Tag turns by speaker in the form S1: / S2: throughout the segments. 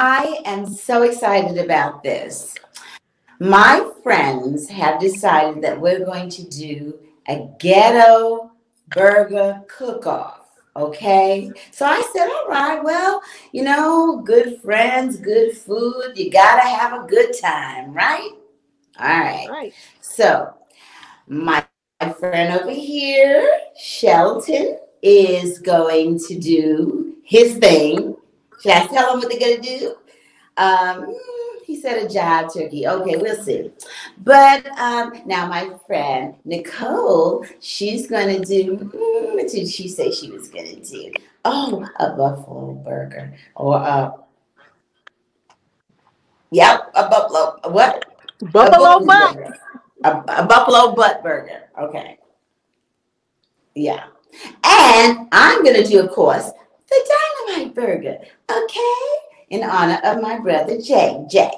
S1: I am so excited about this. My friends have decided that we're going to do a ghetto burger cook off. Okay. So I said, all right, well, you know, good friends, good food. You got to have a good time, right? All right.
S2: Right.
S1: So my friend over here, Shelton, is going to do his thing. Should I tell them what they're going to do? Um, he said a jive turkey. Okay, we'll see. But um, now my friend Nicole, she's going to do, mm, what did she say she was going to do? Oh, a buffalo burger or a, yep, a buffalo, what?
S2: Buffalo butt.
S1: burger. A, a buffalo butt burger. Okay. Yeah. And I'm going to do, of course, the dynamite burger. Okay. In honor of my brother Jay. Jay.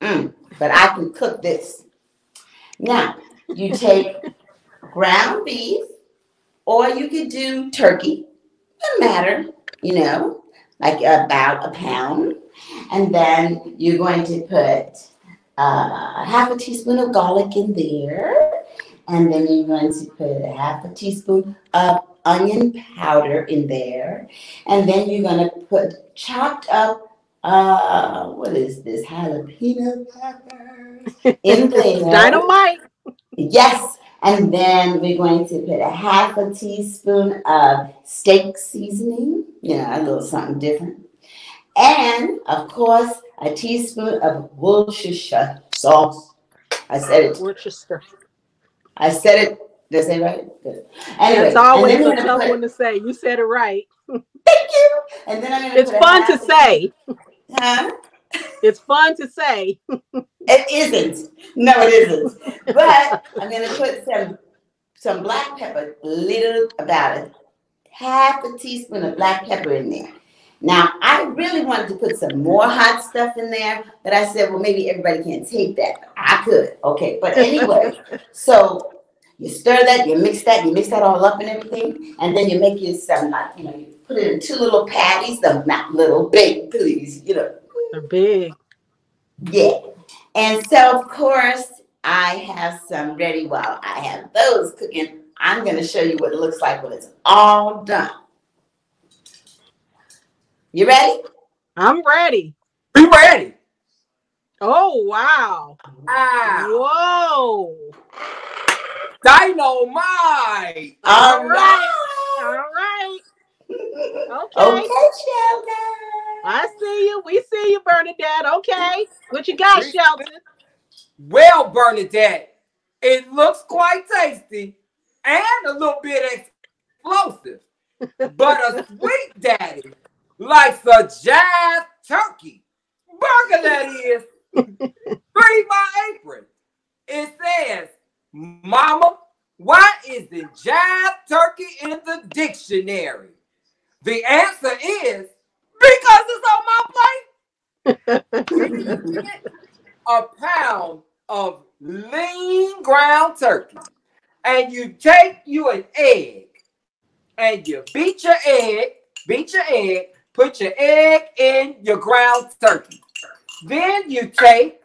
S1: Mm, but I can cook this. Now, you take ground beef, or you could do turkey. Doesn't matter, you know, like about a pound. And then you're going to put uh, half a teaspoon of garlic in there. And then you're going to put a half a teaspoon of onion powder in there. And then you're going to put chopped up, uh, what is this, jalapeno in there.
S2: Dynamite.
S1: Yes. And then we're going to put a half a teaspoon of steak seasoning, you know, a little something different. And of course, a teaspoon of Worcestershire sauce. I said it.
S2: Worcester.
S1: I said it. Did I say it right? Good. Anyway,
S2: It's always a tough
S1: put-
S2: one to say. You said it right.
S1: Thank you. And then I'm gonna
S2: It's fun to say.
S1: Huh?
S2: It's fun to say.
S1: It isn't. No, it isn't. But I'm gonna put some some black pepper, little about it, half a teaspoon of black pepper in there. Now I really wanted to put some more hot stuff in there, but I said, well, maybe everybody can't take that. I could, okay. But anyway, so you stir that, you mix that, you mix that all up and everything, and then you make you some like you know you put it in two little patties, the not little big, please, you know,
S2: They're big.
S1: yeah. And so, of course, I have some ready while I have those cooking. I'm going to show you what it looks like when it's all done. You ready?
S2: I'm ready.
S3: Be ready.
S2: Oh wow.
S3: Ah,
S2: Whoa.
S3: Dynamite.
S1: All
S2: All
S1: right.
S2: All right. Okay.
S1: Okay, Shelton.
S2: I see you. We see you, BernNadette. Okay. What you got,
S3: We-
S2: Shelton?
S3: Well, BernNadette, it looks quite tasty and a little bit explosive, but a sweet daddy likes a jazz turkey burger. That is, read my apron. It says, "Mama, why isn't jive turkey in the dictionary?" The answer is because it's on my plate. a pound of lean ground turkey and you take you an egg and you beat your egg, beat your egg, put your egg in your ground turkey. Then you take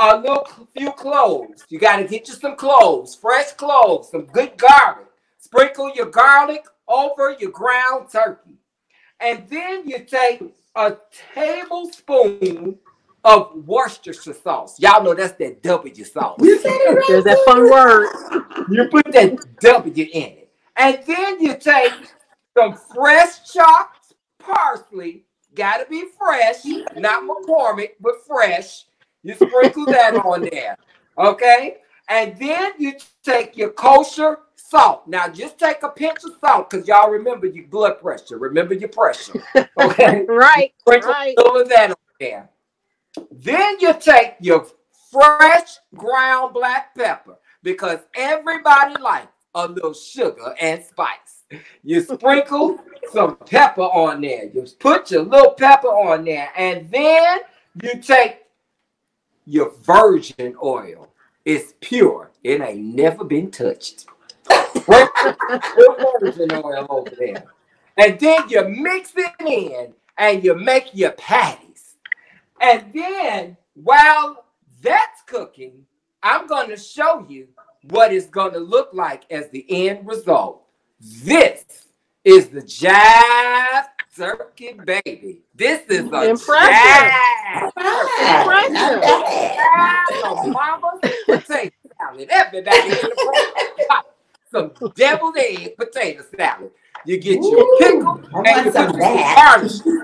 S3: Uh, a little few cloves. You got to get you some cloves, fresh cloves, some good garlic. Sprinkle your garlic over your ground turkey. And then you take a tablespoon of Worcestershire sauce. Y'all know that's that W sauce.
S1: You said it right.
S2: There's that fun word.
S3: You put that W in it. And then you take some fresh chopped parsley. Gotta be fresh, not McCormick, but fresh. You sprinkle that on there. Okay? And then you take your kosher salt. Now just take a pinch of salt because y'all remember your blood pressure. Remember your pressure. Okay.
S2: Right.
S3: Sprinkle
S2: Right.
S3: a little of that on there. Then you take your fresh ground black pepper because everybody likes a little sugar and spice. You sprinkle some pepper on there. You put your little pepper on there, and then you take your virgin oil. It's pure. It ain't never been touched. Virgin oil over there. And then you mix it in and you make your patties. And then while that's cooking, I'm going to show you what it's going to look like as the end result. This is the jive turkey baby. This is a
S2: Impressive.
S3: jive
S1: Right. Not
S3: mama's potato salad. Everybody in the front, some deviled egg potato salad. You get your
S1: Ooh,
S3: pickle
S1: I
S3: and you put your.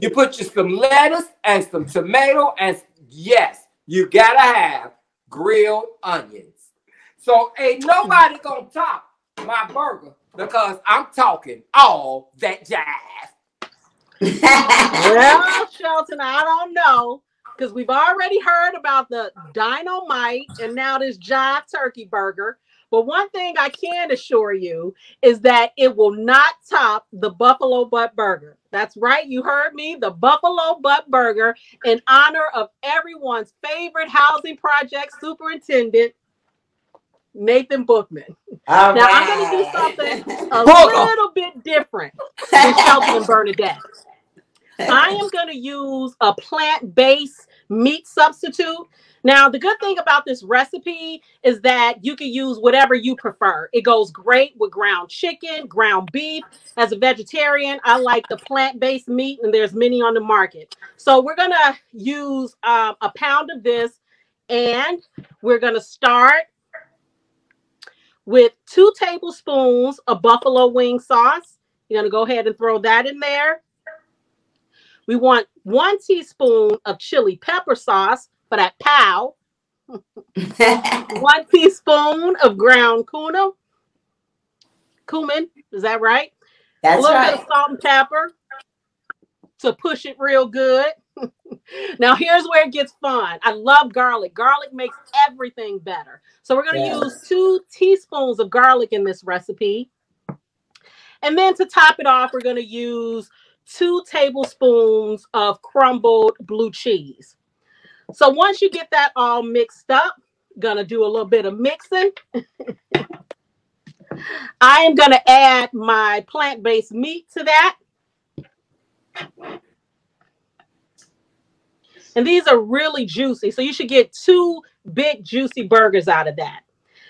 S3: You put your some lettuce and some tomato and yes, you gotta have grilled onions. So ain't nobody gonna top my burger because I'm talking all that jive.
S2: Well, Shelton, I don't know because we've already heard about the dynamite and now this jive turkey burger. But one thing I can assure you is that it will not top the buffalo butt burger. That's right, you heard me, the buffalo butt burger in honor of everyone's favorite housing project superintendent, Nathan Bookman.
S1: All
S2: Now, I'm gonna do something A little bit different than Shelton and BernNadette. I am going to use a plant based meat substitute. Now, the good thing about this recipe is that you can use whatever you prefer. It goes great with ground chicken, ground beef. As a vegetarian, I like the plant based meat, and there's many on the market. So, we're going to use um, a pound of this, and we're going to start with two tablespoons of buffalo wing sauce. You're going to go ahead and throw that in there. We want one teaspoon of chili pepper sauce for that pow. One teaspoon of ground kuna. Cumin, is that right?
S1: That's a
S2: little bit of salt and pepper to push it real good. now here's where it gets fun. I love garlic. Garlic makes everything better. So we're going to
S1: Yes.
S2: use two teaspoons of garlic in this recipe. And then to top it off, we're going to use two tablespoons of crumbled blue cheese. So once you get that all mixed up, gonna do a little bit of mixing. I am gonna add my plant-based meat to that. And these are really juicy. So you should get two big juicy burgers out of that.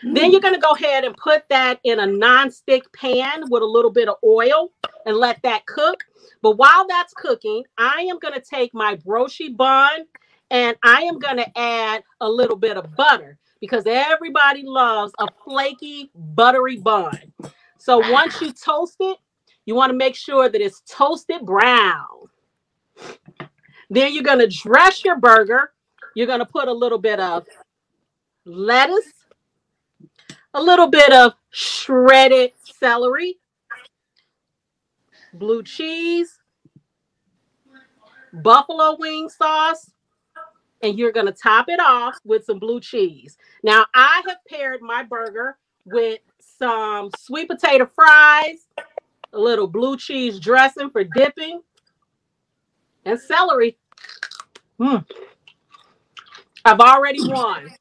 S2: Then mm. you're going to go ahead and put that in a non-stick pan with a little bit of oil and let that cook. But while that's cooking, I am going to take my brioche bun and I am going to add a little bit of butter because everybody loves a flaky, buttery bun. So ah. once you toast it, you want to make sure that it's toasted brown. Then you're going to dress your burger. You're going to put a little bit of lettuce, a little bit of shredded celery, blue cheese, buffalo wing sauce, and you're going to top it off with some blue cheese. Now, I have paired my burger with some sweet potato fries, a little blue cheese dressing for dipping, and celery. Mm. I've already won.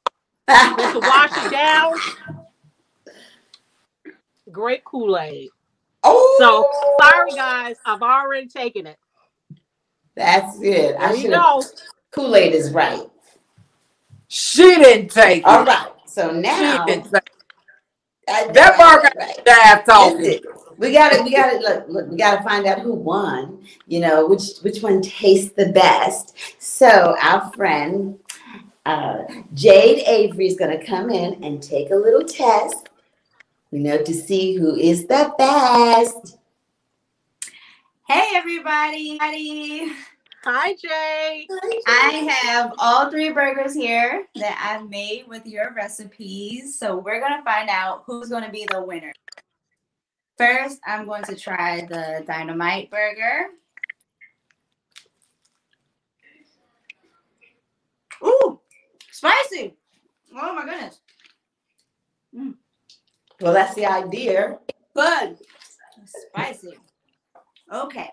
S2: Just to wash it down, grape Kool-Aid.
S1: oh,
S2: So sorry guys, I've already taken it.
S1: That's it.
S2: There
S1: I
S2: you
S1: should
S2: go.
S1: Kool Aid is right.
S3: She didn't take
S1: All
S3: it.
S1: right. So
S3: She
S1: now
S3: didn't take
S1: that,
S3: That burger
S1: right.
S3: Jive talking.
S1: Listen, we gotta, we gotta look, look. We gotta find out who won. You know, which which one tastes the best. So our friend uh, Jayde Avery is gonna come in and take a little test. You know, to see who is the best.
S4: Hey everybody!
S2: Hi Jay.
S4: I have all three burgers here that I've made with your recipes. So we're gonna find out who's gonna be the winner. First, I'm going to try the dynamite burger. Ooh, spicy! Oh my goodness. Mm.
S1: Well, that's the idea.
S4: Good. Spicy. Okay.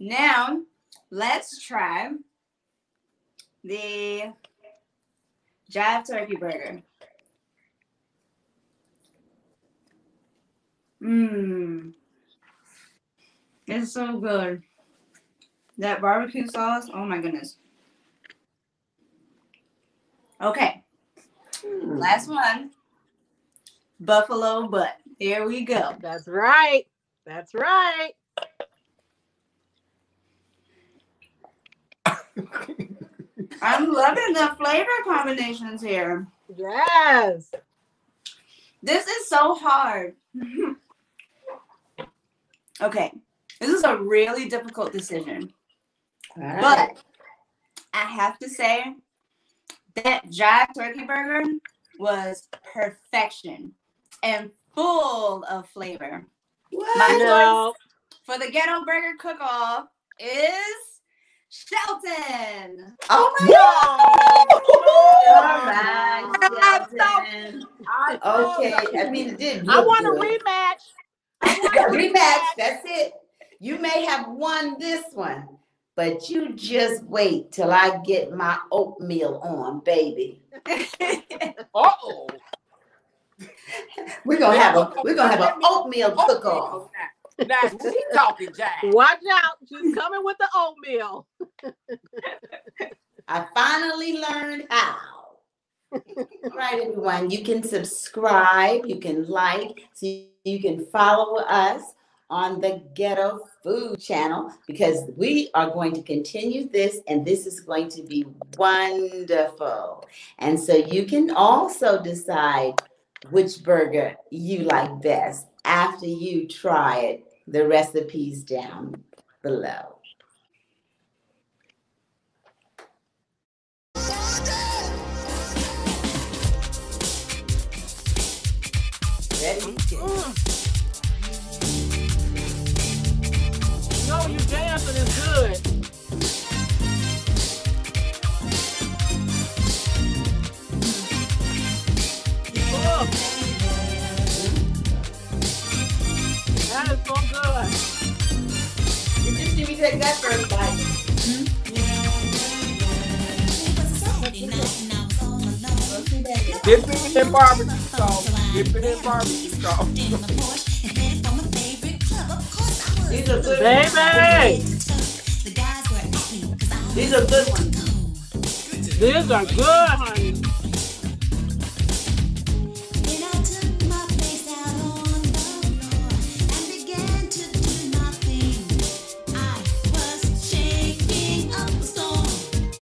S4: Now let's try the jive turkey burger. Mmm. It's so good. That barbecue sauce, oh my goodness. Okay,
S1: Hmm.
S4: last one. Buffalo butt. Here we go.
S2: That's right. That's right.
S4: I'm loving the flavor combinations here.
S2: Yes.
S4: This is so hard. okay, this is a really difficult decision,
S1: All right.
S4: but I have to say that Jive Turkey Burger was perfection and full of flavor.
S1: What?
S2: No.
S4: For the Ghetto Burger Cook Off is Shelton.
S1: Oh my
S2: No.
S1: God. All oh right, Shelton.
S3: I
S1: Okay, I mean, it did.
S2: I
S1: look
S2: want a rematch. I
S1: rematch. That's it. You may have won this one, but you just wait till I get my oatmeal on, baby.
S3: Uh-oh.
S1: We're gonna have a we're gonna have an oatmeal cook off.
S3: Oh, now, now talking Jack.
S2: Watch out. She's coming with the oatmeal.
S1: I finally learned how. All right, everyone, you can subscribe, you can like, so you can follow us on the Ghetto Food Channel because we are going to continue this and this is going to be wonderful. And so you can also decide which burger you like best after you try it. The recipes down below.
S2: Good. Oh. That is so good.
S1: You just need me take that first bite.
S3: Dip it in barbecue sauce. Dip it in barbecue sauce.
S1: These are good.
S2: Baby,
S1: These are good ones.
S2: these are good, honey.